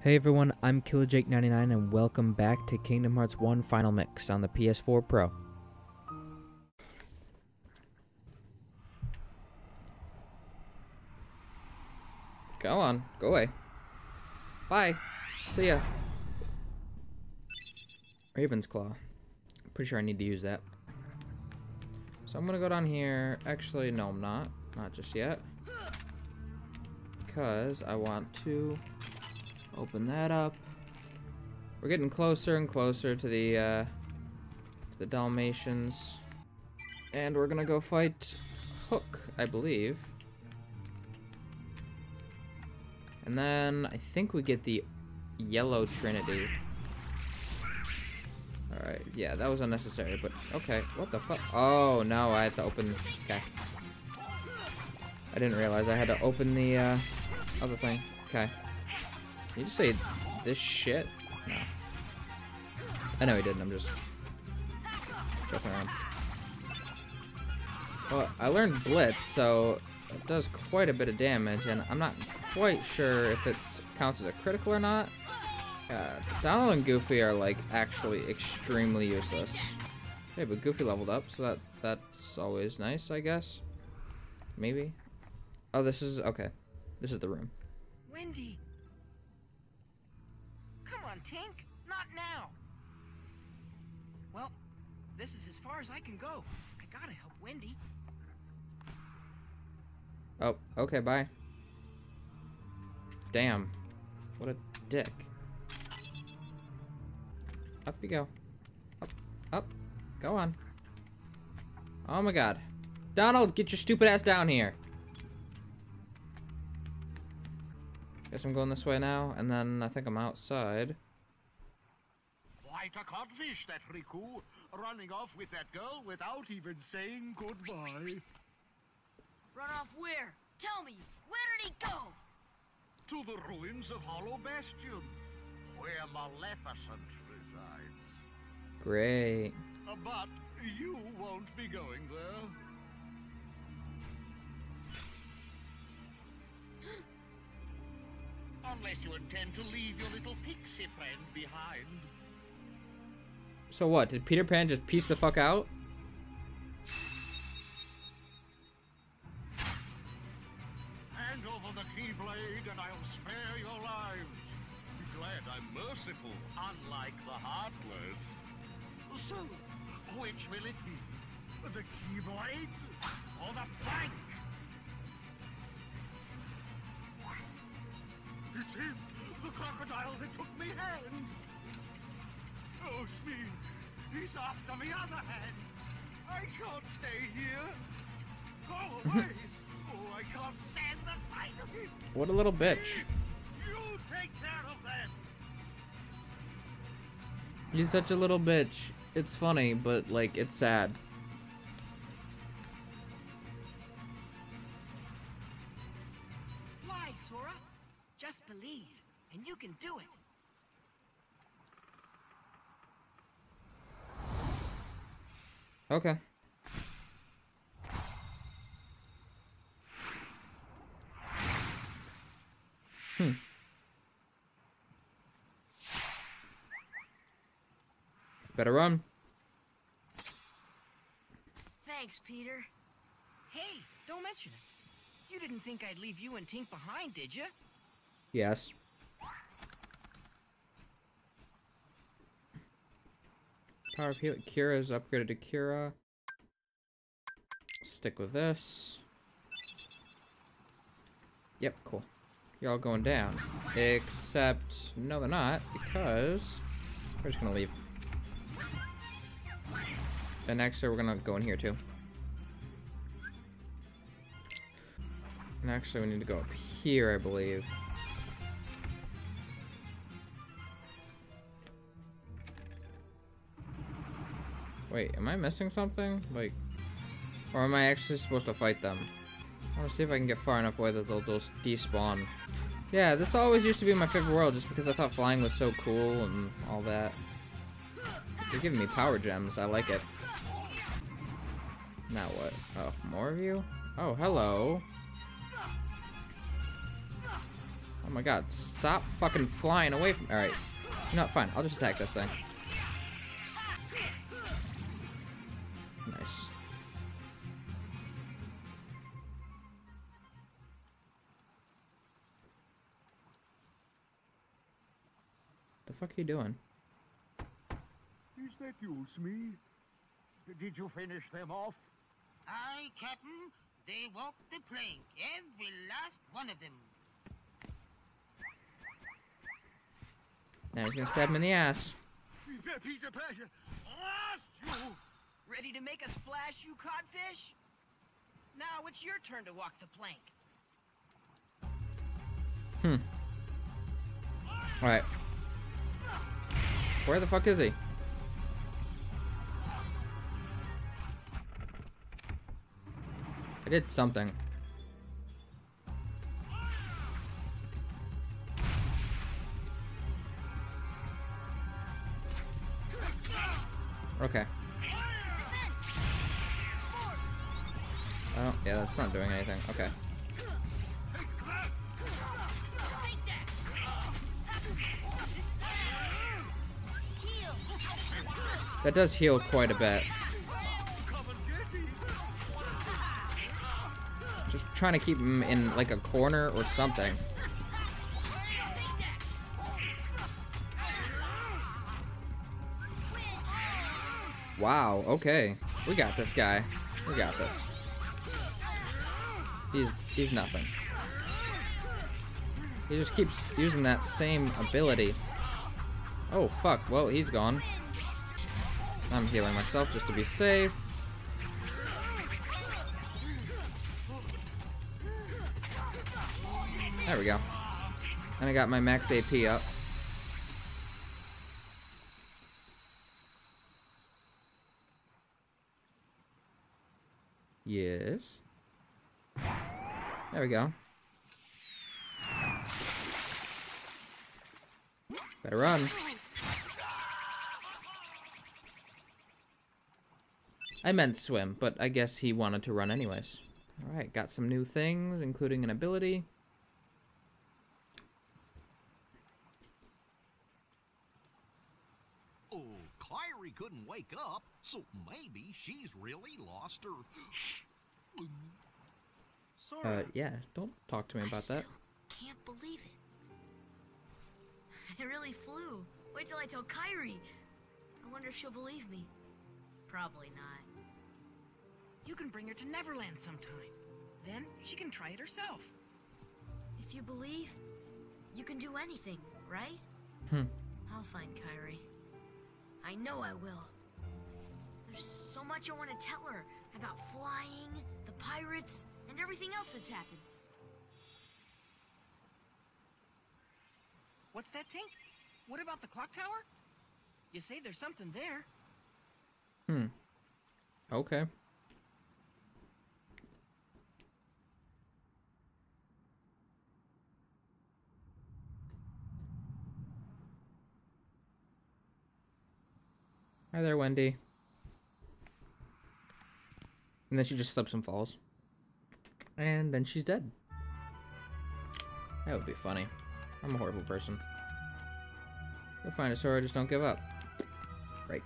Hey everyone, I'm KillaJake99 and welcome back to Kingdom Hearts 1 Final Mix on the PS4 Pro. Go on, go away. Bye. See ya. Raven's Claw. Pretty sure I need to use that. So I'm gonna go down here. Actually, no, I'm not. Not just yet. Because I want to open that up. We're getting closer and closer to the, uh, to the Dalmatians. And we're gonna go fight Hook, I believe. And then I think we get the Yellow Trinity. Alright, yeah, that was unnecessary, but okay. What the fuck? Oh, no, I had to open... Okay. I didn't realize I had to open the uh, other thing. Okay. Can you say this shit? No. I know he didn't, I'm just joking around. Well, I learned Blitz, so it does quite a bit of damage, and I'm not quite sure if it counts as a critical or not. Uh, Donald and Goofy are like actually extremely useless. Okay, but Goofy leveled up, so that that's always nice, I guess. Maybe. Oh, this is okay. This is the room. Wendy! On, Tink! Not now! Well, this is as far as I can go. I gotta help Wendy. Oh, okay, bye. Damn. What a dick. Up you go. Up, up. Go on. Oh my god. Donald, get your stupid ass down here. Guess I'm going this way now, and then I think I'm outside. Quite a codfish, that Riku, running off with that girl without even saying goodbye. Run off where? Tell me, where did he go? To the ruins of Hollow Bastion, where Maleficent resides. Great. Uh, but you won't be going there. Unless you intend to leave your little pixie friend behind. So what? Did Peter Pan just peace the fuck out? Hand over the Keyblade and I'll spare your lives. Be glad I'm merciful, unlike the Heartless. So, which will it be? The Keyblade or the bank? It's him! The crocodile that took me hand! Oh, Smee! He's after me other hand! I can't stay here! Go away! oh, I can't stand the sight of him! What a little bitch. You take care of them! He's such a little bitch. It's funny, but like it's sad. Fly, Sora! Just believe, and you can do it. Okay. Hmm. Better run. Thanks, Peter. Hey, don't mention it. You didn't think I'd leave you and Tink behind, did you? Yes. Power of heal. Cura's upgraded to Kira. Stick with this. Yep, cool. You're all going down. Except, no they're not, because we're just gonna leave. And actually, we're gonna go in here too. And actually, we need to go up here, I believe. Wait, am I missing something? Like, or am I actually supposed to fight them? I want to see if I can get far enough away that they'll just despawn. Yeah, this always used to be my favorite world just because I thought flying was so cool and all that. You're giving me power gems. I like it. Now what? Oh, more of you? Oh, hello. Oh my god, stop fucking flying away from- Alright. You know what, fine. I'll just attack this thing. Nice. The fuck are you doing? Is that you, Smee? Did you finish them off? Aye, Captain. They walked the plank, every last one of them. Now he's gonna stab him in the ass. Ready to make a splash, you codfish? Now it's your turn to walk the plank. Hmm. Alright. Where the fuck is he? I did something. Oh, yeah, that's not doing anything. Okay. That. Does heal quite a bit. Just trying to keep him in like a corner or something. Wow, okay. We got this guy. We got this. He's he's nothing. He just keeps using that same ability. Oh fuck, well he's gone. I'm healing myself just to be safe. There we go. And I got my max AP up. Yes. There we go. Better run. I meant swim, but I guess he wanted to run anyways. Alright, got some new things, including an ability. Oh, Kairi couldn't wake up, so maybe she's really lost her. Sora. Uh, yeah, don't talk to me I about that. still Can't believe it. I really flew. Wait till I tell Kairi. I wonder if she'll believe me. Probably not. You can bring her to Neverland sometime. Then she can try it herself. If you believe, you can do anything, right? Hmm. I'll find Kairi. I know I will. There's so much I want to tell her about flying, the pirates, and everything else that's happened. What's that, Tink? What about the clock tower? You say there's something there. Hmm. Okay. Hi there, Wendy. And then she just slips and falls. And then she's dead. That would be funny. I'm a horrible person. You'll find a Sora, just don't give up. Right.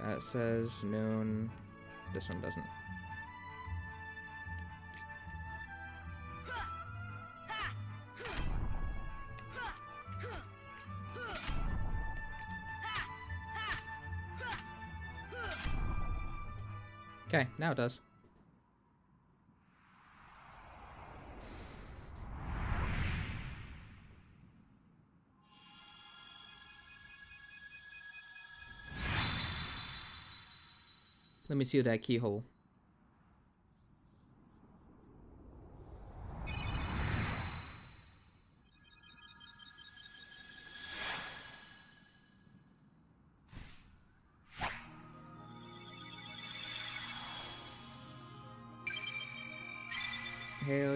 That says noon. This one doesn't. Okay, now it does. Let me see that keyhole.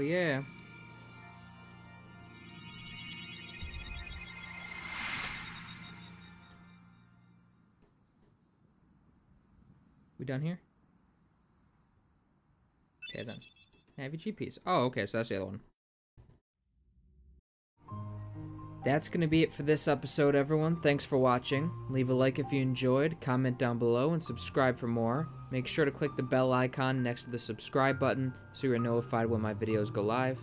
yeah. We done here? Okay then. Navy GPs. Oh, okay, so that's the other one. That's going to be it for this episode, everyone. Thanks for watching. Leave a like if you enjoyed, comment down below, and subscribe for more. Make sure to click the bell icon next to the subscribe button so you're notified when my videos go live.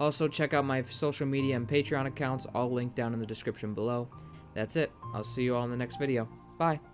Also, check out my social media and Patreon accounts, all linked down in the description below. That's it. I'll see you all in the next video. Bye.